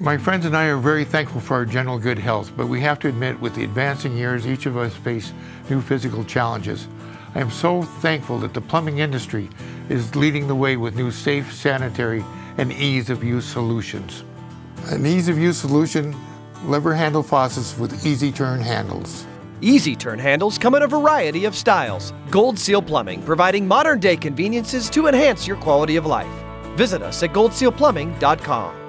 My friends and I are very thankful for our general good health, but we have to admit with the advancing years, each of us face new physical challenges. I am so thankful that the plumbing industry is leading the way with new safe, sanitary, and ease of use solutions. An ease of use solution, lever handle faucets with easy turn handles. Easy turn handles come in a variety of styles. Gold Seal Plumbing, providing modern day conveniences to enhance your quality of life. Visit us at goldsealplumbing.com.